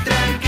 tranquilo.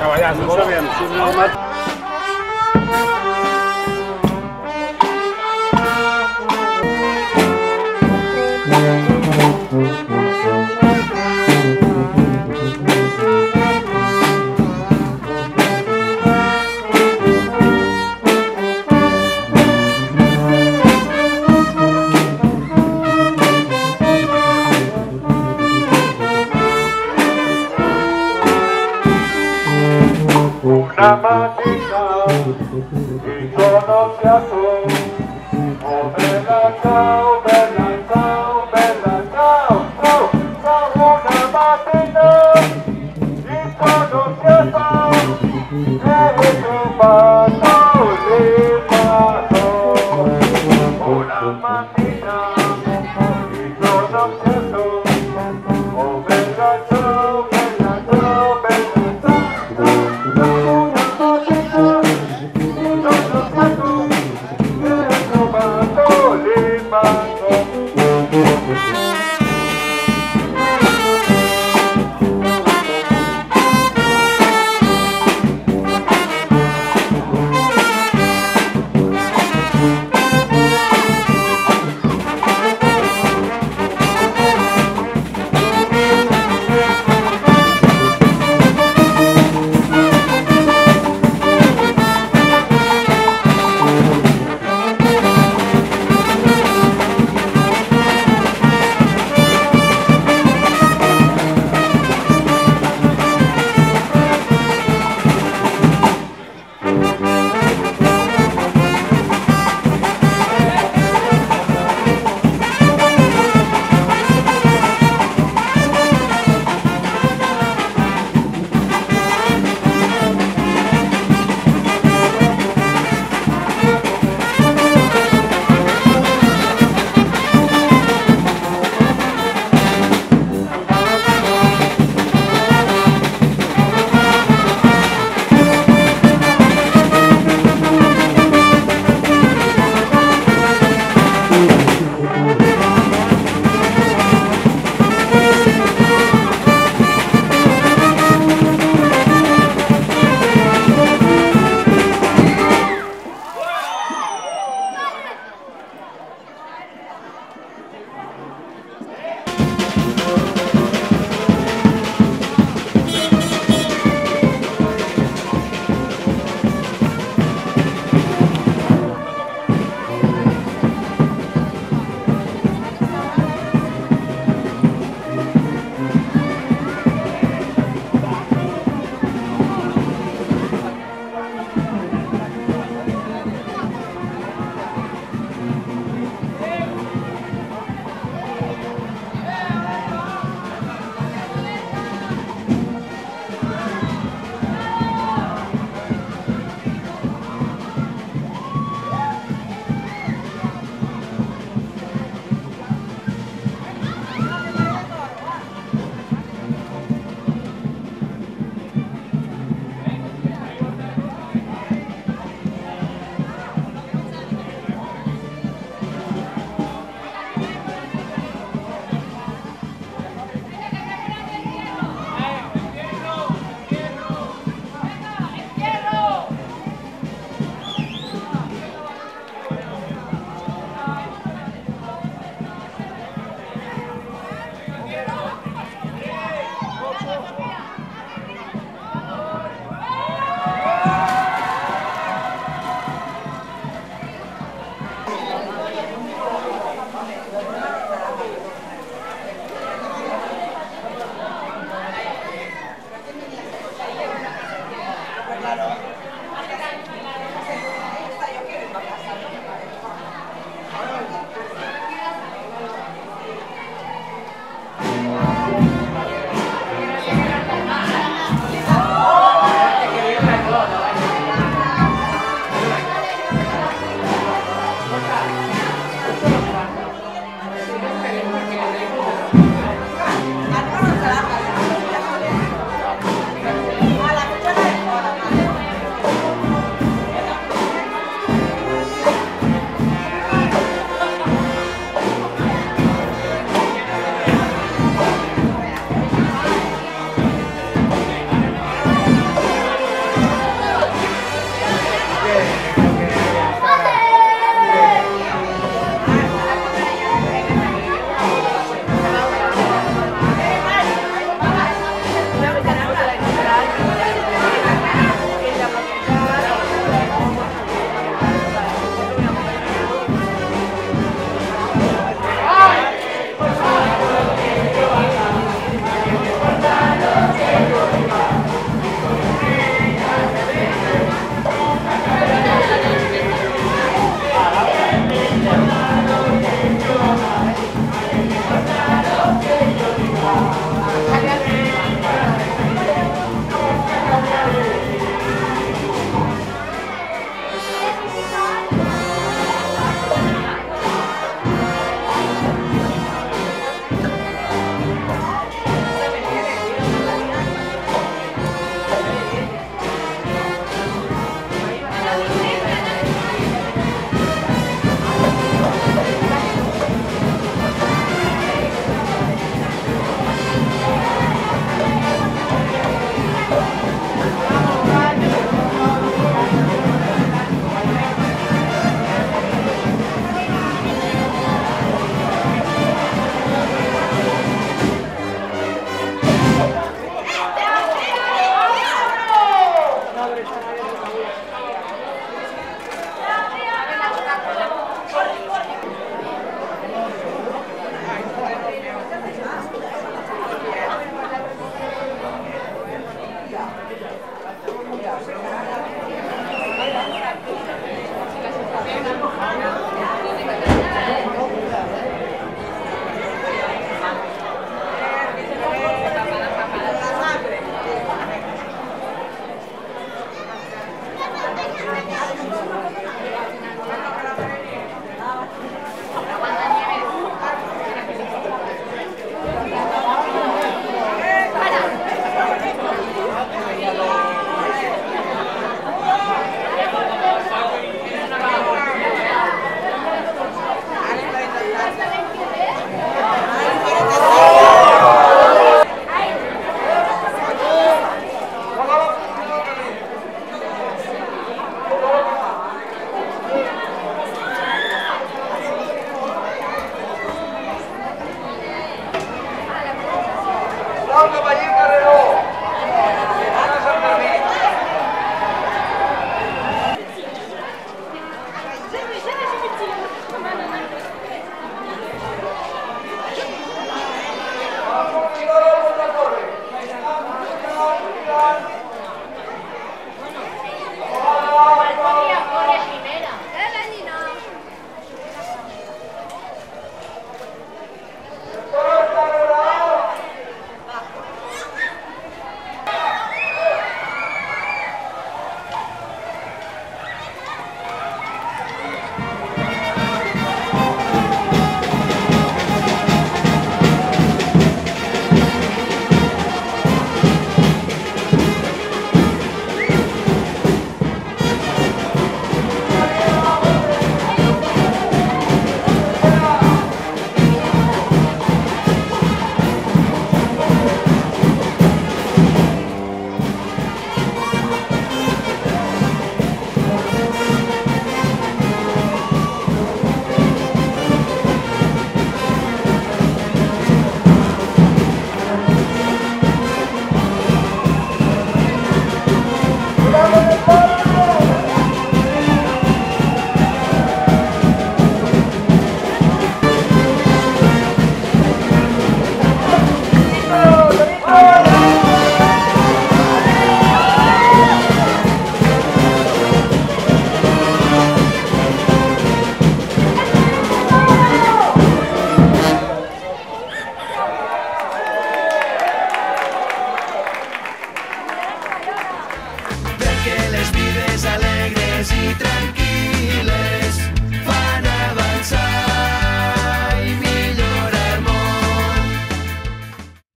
Caballar, Molt bé. sabem. Una mattina mi sono piato Oh bella ciao, bella ciao,